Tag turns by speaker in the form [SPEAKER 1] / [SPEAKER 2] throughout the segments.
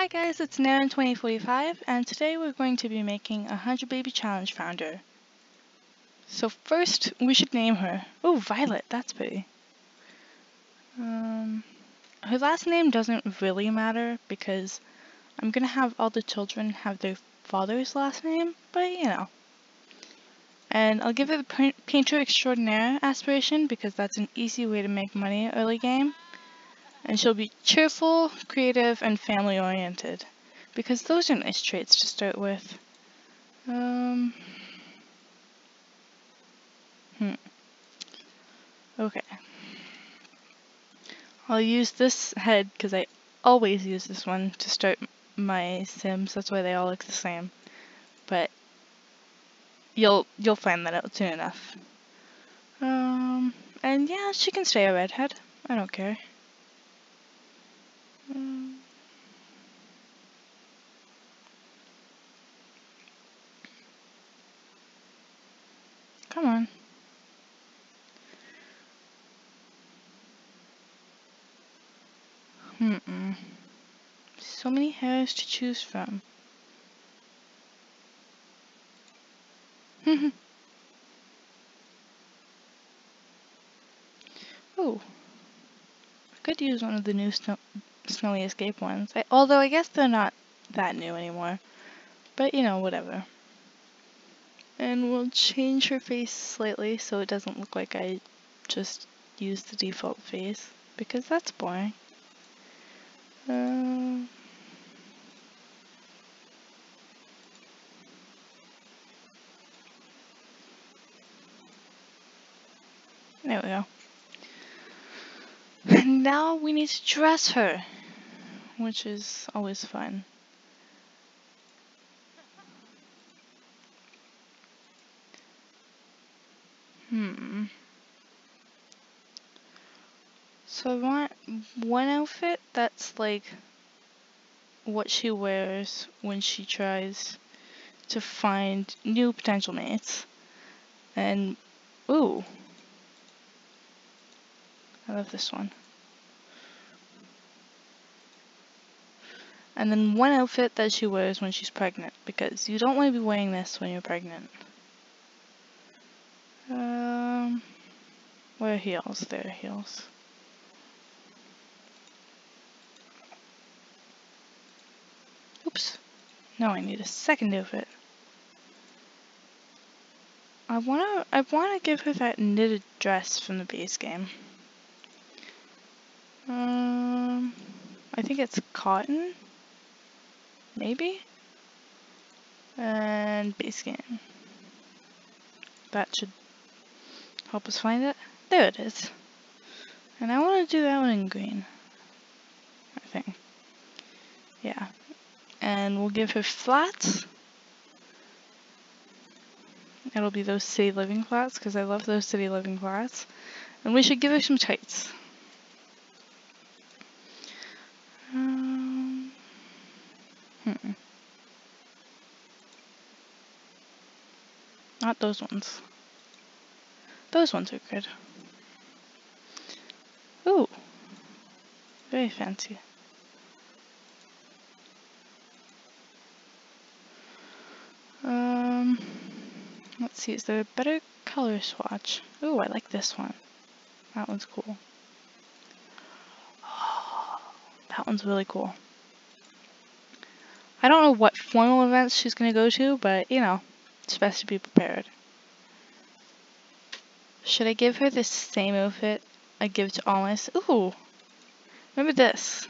[SPEAKER 1] Hi guys, it's Narinn2045 and today we're going to be making a 100 Baby Challenge founder. So first we should name her. Oh, Violet, that's pretty. Um, her last name doesn't really matter because I'm gonna have all the children have their father's last name, but you know. And I'll give her the Painter Extraordinaire aspiration because that's an easy way to make money early game. And she'll be cheerful, creative, and family oriented. Because those are nice traits to start with. Um, hmm. Okay. I'll use this head because I always use this one to start my sims. That's why they all look the same. But you'll you'll find that out soon enough. Um, and yeah, she can stay a redhead. I don't care. Come on. Hmm. -mm. So many hairs to choose from. oh. I could use one of the new snow Snowy Escape ones. I, although I guess they're not that new anymore. But, you know, whatever. And we'll change her face slightly so it doesn't look like I just used the default face. Because that's boring. Uh, there we go. And now we need to dress her which is always fun. Hmm. So I want one outfit that's like what she wears when she tries to find new potential mates. And, ooh. I love this one. And then one outfit that she wears when she's pregnant, because you don't want to be wearing this when you're pregnant. Um, where heels? There heels. Oops. Now I need a second outfit. I wanna I wanna give her that knitted dress from the base game. Um I think it's cotton maybe? And base game. That should help us find it. There it is. And I want to do that one in green. I think. Yeah. And we'll give her flats. It'll be those city living flats because I love those city living flats. And we should give her some tights. Um, Hmm. Not those ones. Those ones are good. Ooh. Very fancy. Um, let's see, is there a better color swatch? Ooh, I like this one. That one's cool. Oh, that one's really cool. I don't know what formal events she's going to go to, but, you know, it's best to be prepared. Should I give her the same outfit I give to Alice? Ooh! Remember this.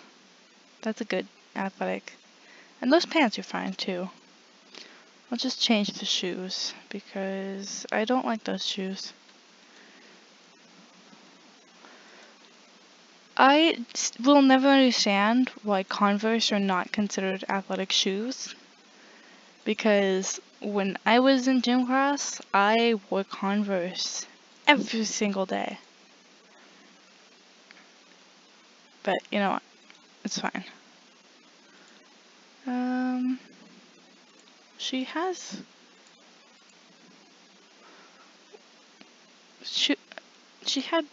[SPEAKER 1] That's a good athletic. And those pants are fine, too. I'll just change the shoes, because I don't like those shoes. I will never understand why Converse are not considered athletic shoes. Because when I was in gym class, I wore Converse every single day. But, you know what? It's fine. Um, she has... She, she had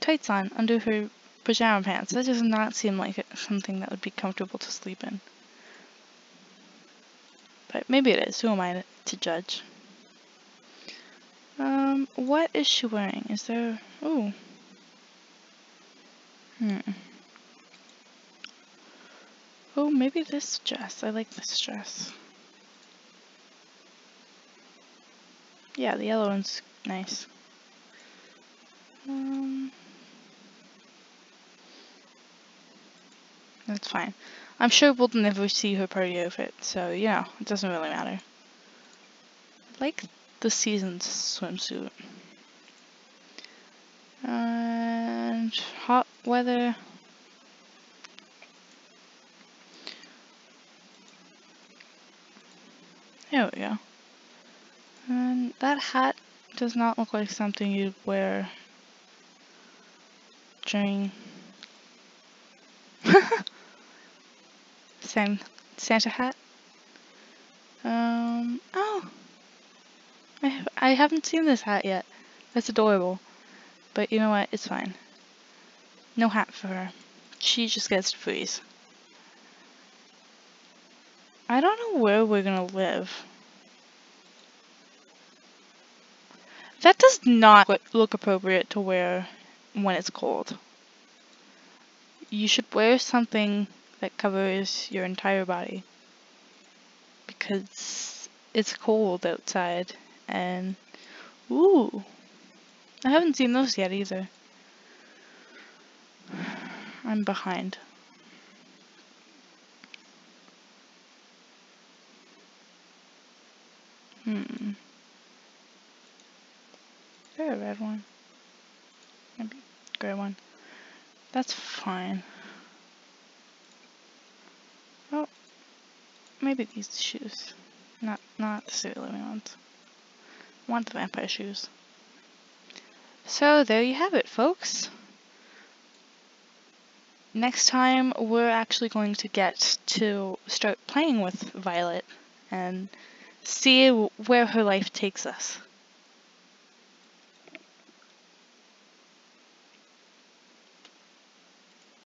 [SPEAKER 1] tights on under her pajama pants. That does not seem like something that would be comfortable to sleep in. But maybe it is. Who am I to judge? Um, what is she wearing? Is there... Ooh. Hmm. Oh, maybe this dress. I like this dress. Yeah, the yellow one's nice. Um, that's fine. I'm sure we'll never see her party outfit, so, you know, it doesn't really matter. I like the season's swimsuit. And hot weather. There we go. And that hat does not look like something you'd wear during San Santa hat. Um, oh, I, I haven't seen this hat yet. That's adorable. But you know what? It's fine. No hat for her. She just gets to freeze. I don't know where we're gonna live. That does not look appropriate to wear when it's cold. You should wear something that covers your entire body. Because it's cold outside and ooh I haven't seen those yet either. I'm behind. Hmm. Is a red one? Maybe gray one. That's fine. Oh, maybe these shoes. Not not the Living ones. I want the vampire shoes. So there you have it, folks. Next time, we're actually going to get to start playing with Violet and see where her life takes us.